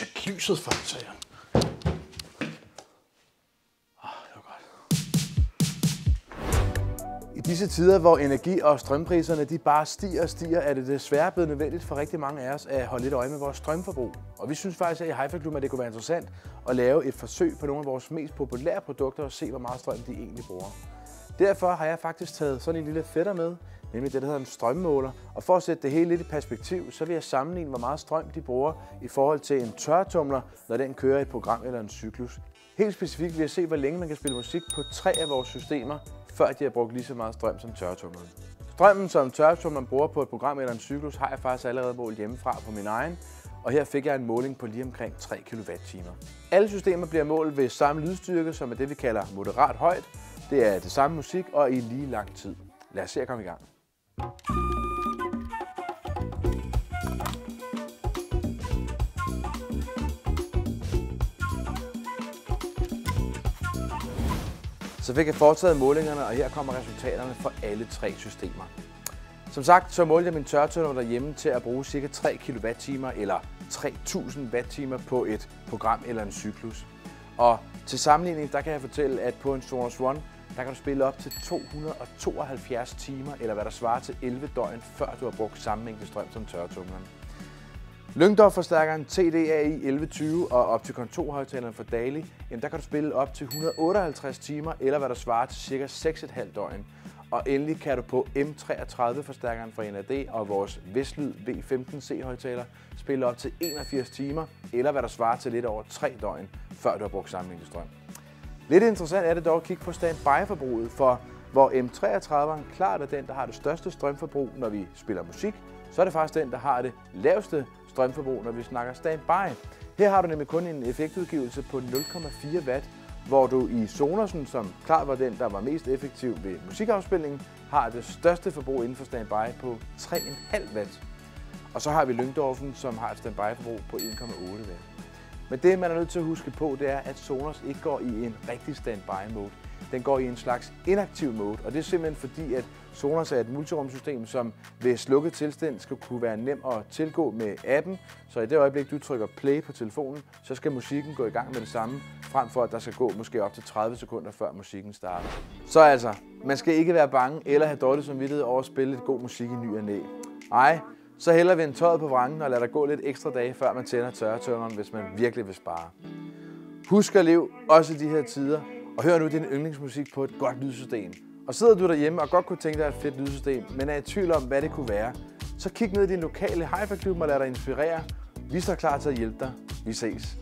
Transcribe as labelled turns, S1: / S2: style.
S1: Tjek lyset for, sagde han. Ah, godt. I disse tider, hvor energi- og strømpriserne de bare stiger og stiger, er det desværre blevet nødvendigt for rigtig mange af os at holde lidt øje med vores strømforbrug. Og vi synes faktisk, at i Haifa Klub, at det kunne være interessant at lave et forsøg på nogle af vores mest populære produkter og se, hvor meget strøm de egentlig bruger. Derfor har jeg faktisk taget sådan en lille fætter med, nemlig det, der hedder en strømmåler. Og for at sætte det hele lidt i perspektiv, så vil jeg sammenligne, hvor meget strøm de bruger i forhold til en tørretumler, når den kører et program eller en cyklus. Helt specifikt vil jeg se, hvor længe man kan spille musik på tre af vores systemer, før de har brugt lige så meget strøm som tørretumleren. Strømmen, som tørretumleren bruger på et program eller en cyklus, har jeg faktisk allerede målt hjemmefra på min egen, og her fik jeg en måling på lige omkring 3 kWh. Alle systemer bliver målt ved samme lydstyrke, som er det, vi kalder moderat højt. Det er det samme musik og i lige lang tid. Lad os se at komme i gang. Så fik jeg foretaget målingerne, og her kommer resultaterne for alle tre systemer. Som sagt, så målte jeg min tørretønder derhjemme til at bruge ca. 3 kWh eller 3000 Wh på et program eller en cyklus. Og til sammenligning, der kan jeg fortælle, at på en Sonos One, der kan du spille op til 272 timer, eller hvad der svarer til 11 døgn, før du har brugt samme mængde strøm som tørretumleren. Lyngdorf-forstærkeren TDAI 1120 og Opticon 2-højtaleren for Dali, jamen der kan du spille op til 158 timer, eller hvad der svarer til cirka 6,5 døgn. Og endelig kan du på M33-forstærkeren fra NAD og vores Vestlyd V15C højtaler spille op til 81 timer, eller hvad der svarer til lidt over 3 døgn, før du har brugt samme strøm. Lidt interessant er det dog at kigge på standby-forbruget, for hvor M33'eren klart er den, der har det største strømforbrug, når vi spiller musik, så er det faktisk den, der har det laveste strømforbrug, når vi snakker standby. Her har du nemlig kun en effektudgivelse på 0,4 watt, hvor du i Sonosen, som klart var den, der var mest effektiv ved musikafspilningen, har det største forbrug inden for standby på 3,5 watt. Og så har vi Lyngdorfen, som har et standby-forbrug på 1,8 watt. Men det, man er nødt til at huske på, det er, at Sonos ikke går i en rigtig standby-mode. Den går i en slags inaktiv mode, og det er simpelthen fordi, at Sonos er et multirumsystem, som ved slukket tilstand skal kunne være nem at tilgå med appen. Så i det øjeblik, du trykker play på telefonen, så skal musikken gå i gang med det samme, frem for at der skal gå måske op til 30 sekunder, før musikken starter. Så altså, man skal ikke være bange eller have dårlig samvittighed over at spille lidt god musik i ny og næ. Nej, så hælder vi en tøjet på vrangen og lader der gå lidt ekstra dage, før man tænder tørretømmeren, hvis man virkelig vil spare. Husk at leve også i de her tider, og hør nu din yndlingsmusik på et godt lydsystem. Og sidder du derhjemme og godt kunne tænke dig et fedt lydsystem, men er i tvivl om, hvad det kunne være, så kig ned i din lokale hi klub og lad dig inspirere. Vi står klar til at hjælpe dig. Vi ses.